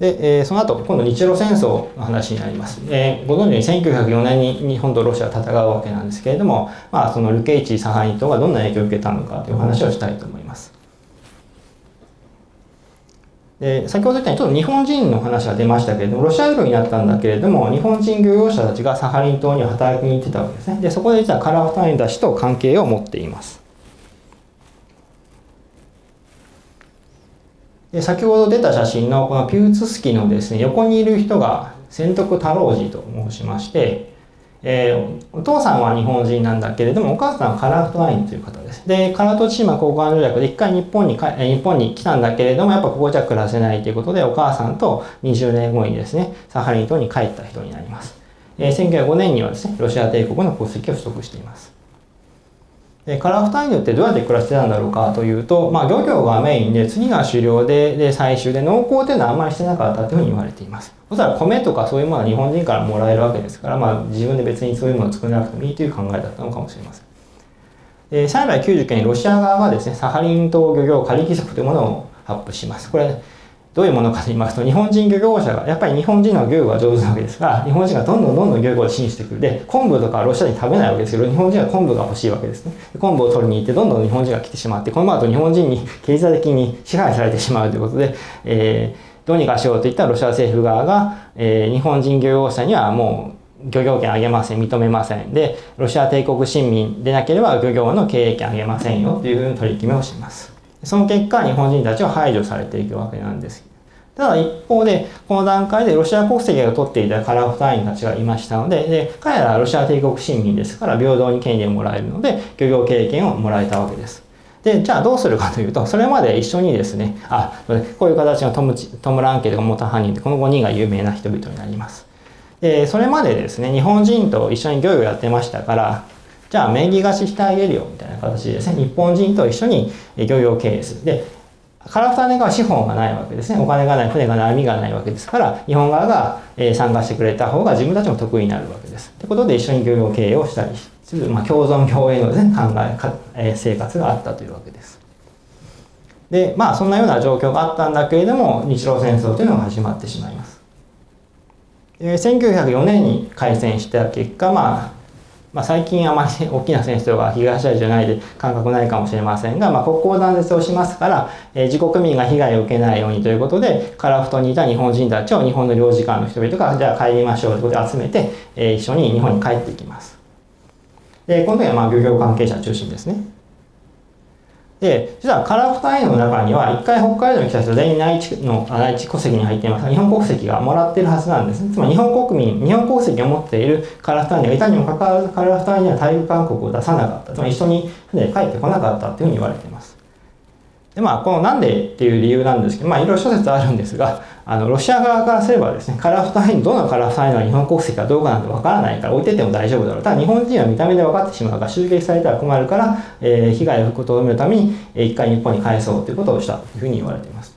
で、えー、その後、今度日露戦争の話になります。えー、ご存知に1904年に日本とロシアは戦うわけなんですけれども、まあ、そのルケイチ、サハリン島がどんな影響を受けたのかという話をしたいと思います。で先ほど言ったようにちょっと日本人の話が出ましたけれどもロシア領になったんだけれども日本人漁業者たちがサハリン島に働きに行ってたわけですねでそこで実はカラフタインダシと関係を持っていますで先ほど出た写真のこのピューツスキのですね横にいる人が千徳太郎寺と申しましてえー、お父さんは日本人なんだけれども、お母さんはカラフトワインという方です。で、カラトチーマ交換条約で一回日本にか、日本に来たんだけれども、やっぱここじゃ暮らせないということで、お母さんと20年後にですね、サハリン島に帰った人になります。えー、1905年にはですね、ロシア帝国の国籍を取得しています。でカラフタイヌってどうやって暮らしてたんだろうかというと、まあ、漁業がメインで次が狩猟でで最終で農耕っていうのはあんまりしてなかったというふうに言われています。おそらく米とかそういうものは日本人からもらえるわけですから、まあ、自分で別にそういうものを作らなくてもいいという考えだったのかもしれません。で幸い90件ロシア側がですねサハリン島漁業仮規則というものを発布します。これねどういうものかと言いますと、日本人漁業者が、やっぱり日本人の漁業が上手なわけですから、日本人がどんどんどんどん漁業を支援してくる。で、昆布とかロシアに食べないわけですけど、日本人は昆布が欲しいわけですね。昆布を取りに行って、どんどん日本人が来てしまって、このままだと日本人に経済的に支配されてしまうということで、えー、どうにかしようといったロシア政府側が、えー、日本人漁業者にはもう漁業権あげません、認めません。で、ロシア帝国市民でなければ漁業の経営権あげませんよというふうに取り決めをします。その結果、日本人たちは排除されていくわけなんですただ一方で、この段階でロシア国籍を取っていたカラフ隊員たちがいましたので、で彼らはロシア帝国市民ですから平等に権利をもらえるので、漁業経験をもらえたわけです。で、じゃあどうするかというと、それまで一緒にですね、あ、こういう形のトムトムランケとか元犯人で、この5人が有名な人々になります。で、それまでですね、日本人と一緒に漁業やってましたから、じゃあ名義貸ししてあげるよみたいな形でですね、日本人と一緒に漁業経営する。で、カラフタネは資本がないわけですね。お金がない、船がない、網がないわけですから、日本側が参加してくれた方が自分たちも得意になるわけです。ということで一緒に漁業経営をしたりする、まあ、共存共栄の、ね、考え、生活があったというわけです。で、まあそんなような状況があったんだけれども、日露戦争というのが始まってしまいます。1904年に開戦した結果、まあまあ、最近あまり 大きな戦争が東アジアじゃないで感覚ないかもしれませんが、まあ、国交断絶をしますから、えー、自国民が被害を受けないようにということで、カラフトにいた日本人たちを日本の領事館の人々が、じゃあ帰りましょうということで集めて、えー、一緒に日本に帰っていきます。で、この時はまあ漁業関係者中心ですね。で、実はカラフタイの中には、一回北海道に来た人全員内地の内地戸籍に入っていますが、日本国籍がもらっているはずなんですね。つまり日本国民、日本国籍を持っているカラフタイがいたにもかかわらず、カラフタイには待遇勧告を出さなかった。つまり一緒に船で帰ってこなかったというふうに言われています。でまあ、このなんでっていう理由なんですけど、まあ、いろいろ諸説あるんですが、あの、ロシア側からすればですね、カラフトハイン、どのカラフトハインが日本国籍かどうかなんてわからないから置いてても大丈夫だろう。ただ日本人は見た目で分かってしまうから、襲撃されたら困るから、えー、被害をとどめるために、えー、一回日本に返そうということをしたというふうに言われています。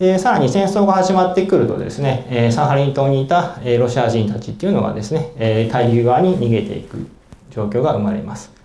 でさらに戦争が始まってくるとですね、えー、サハリン島にいた、えー、ロシア人たちっていうのがですね、えー、大陸側に逃げていく状況が生まれます。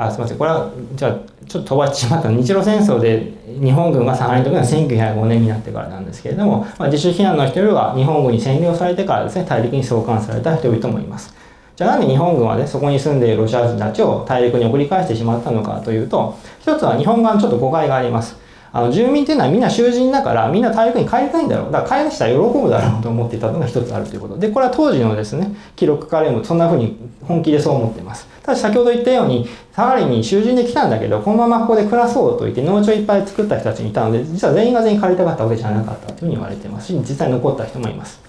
あすみません。これはじゃあちょっと飛ばしてしまった。日露戦争で日本軍がサハリンというのは1905年になってからなんですけれども、まあ、自主避難の人々は日本軍に占領されてからですね大陸に送還された人々もいます。じゃあなんで日本軍はねそこに住んでいるロシア人たちを大陸に送り返してしまったのかというと一つは日本側にちょっと誤解があります。あの住民っていうのはみんな囚人だからみんな大陸に帰りたいんだろう。だから帰りしたら喜ぶだろうと思っていたのが一つあるということでこれは当時のですね記録からもそんなふうに本気でそう思っています。ただ先ほど言ったようにサハリに囚人で来たんだけどこのままここで暮らそうと言って農地をいっぱい作った人たちにいたので実は全員が全員帰りたかったわけじゃなかったというふうに言われていますし実際残った人もいます。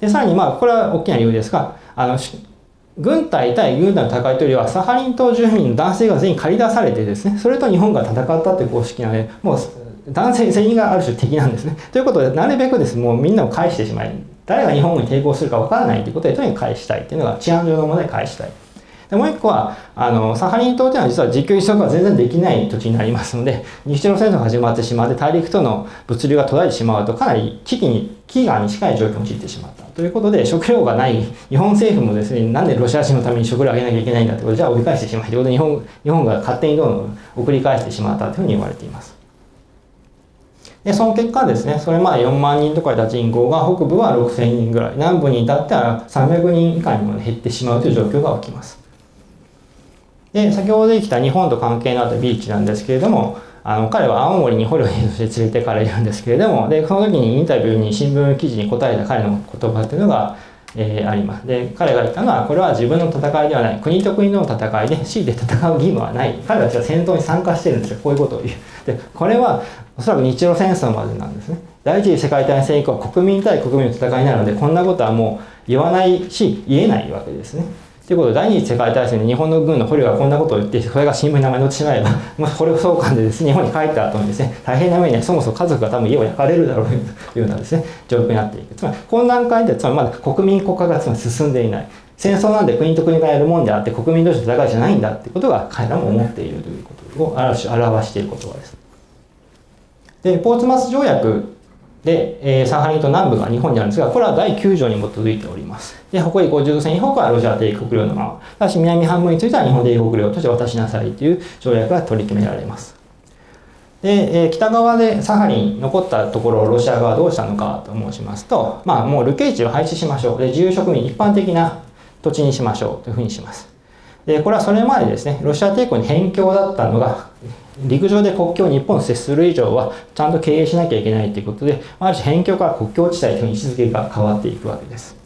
でさらにまあこれは大きな理由ですがあの軍隊対軍隊の戦いというよりはサハリン島住民の男性が全員駆り出されてですねそれと日本が戦ったという公式なのでもう男性全員がある種敵なんですね。ということで、なるべくです、もうみんなを返してしまい、誰が日本に抵抗するかわからないということで、とにかく返したいっていうのが治安上の問題で返したい。でもう一個は、あの、サハリン島というのは実は自給自足が全然できない土地になりますので、日露戦争が始まってしまって大陸との物流が途絶えてしまうとかなり危機に、飢餓に近い状況に陥ってしまった。ということで、食料がない日本政府もですね、なんでロシア人のために食料をあげなきゃいけないんだってこと、じゃあ追い返してしまいということで、日本日本が勝手にどんどん送り返してしまったというふうに言われています。でその結果ですねそれまで4万人とかいた人口が北部は6000人ぐらい南部に至っては300人以下にも減ってしまうという状況が起きますで先ほどできた日本と関係のあったビーチなんですけれどもあの彼は青森に捕虜として連れてかれるんですけれどもでその時にインタビューに新聞記事に答えた彼の言葉っていうのがえー、あります。で、彼が言ったのは、これは自分の戦いではない、国と国の戦いで、強いて戦う義務はない。彼たちは戦闘に参加してるんですよ。こういうことを言う。で、これは、おそらく日露戦争までなんですね。第一次世界大戦以降、国民対国民の戦いなので、こんなことはもう言わないし、言えないわけですね。ということで、第二次世界大戦で日本の軍の捕虜がこんなことを言って、それが新聞に名前載ってしまえば、もし捕虜総監でですね、日本に帰った後にですね、大変な目に、そもそも家族が多分家を焼かれるだろうというようなですね、状況になっていく。つまり、この段階で、つまりまだ国民国家がつまり進んでいない。戦争なんで国と国がやるもんであって、国民同士の戦いじゃないんだっていうことが彼らも思っているということを表している言葉です。で、ポーツマス条約で、えー、サハリンと南部が日本にあるんですが、これは第9条に基づいております。で、誇り50線以北はロシア帝国領のまま。ただし、南半分については日本帝国領として渡しなさいという条約が取り決められます。で、えー、北側でサハリン残ったところをロシア側はどうしたのかと申しますと、まあ、もう流刑地を廃止しましょう。で、自由植民、一般的な土地にしましょうというふうにします。で、これはそれまでですね、ロシア帝国に辺境だったのが、陸上で国境日本と接する以上はちゃんと経営しなきゃいけないということである種辺境から国境地帯という位置づけが変わっていくわけです。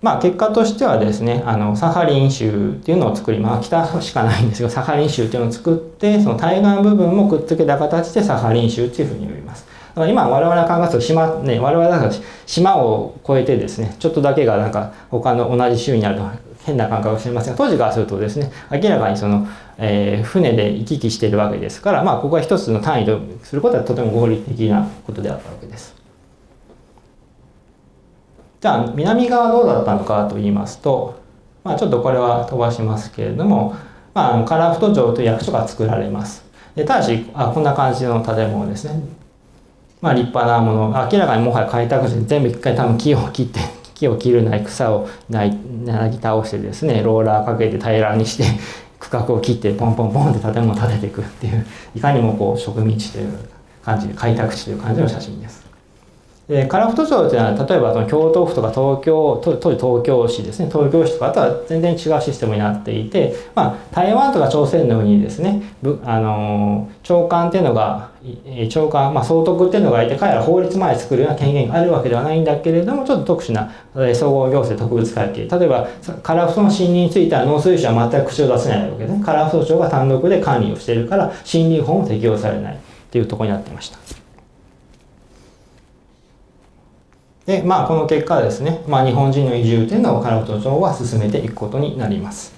まあ結果としてはですねあのサハリン州っていうのを作りまあ北しかないんですがサハリン州っていうのを作ってその対岸部分もくっつけた形でサハリン州っていうふうに呼びます。だから今我々が考えると島ね我々だから島を越えてですねちょっとだけがなんか他の同じ州になると変な感覚をしてますが当時からするとですね明らかにそのえー、船で行き来しているわけですから、まあ、ここは一つの単位とすることはとても合理的なことであったわけです。じゃあ南側どうだったのかと言いますと、まあ、ちょっとこれは飛ばしますけれども、まあ、カラフト城という役所が作られます。でただしあこんな感じの建物ですね。まあ、立派なもの明らかにもはや開拓して全部一回多分木を切って木を切るない草をなぎ倒してですねローラーかけて平らにして 区画を切ってポンポンポンって建物を建てていくっていういかにもこう植民地という感じで開拓地という感じの写真です。で樺太町というのは例えばその京都府とか東京当時東京市ですね。東京市とかとは全然違うシステムになっていて、まあ、台湾とか朝鮮のようにですね。あの長官っていうのが長官、まあ、総督っていうのがいて彼ら法律まで作るような権限があるわけではないんだけれどもちょっと特殊な総合行政特別会計例えば樺太の森林については農水省は全く口を出せないわけですね。樺太町が単独で管理をしているから森林法も適用されないっていうところになってました。で、まあ、この結果ですね、まあ、日本人の移住というのをカラフト町は進めていくことになります。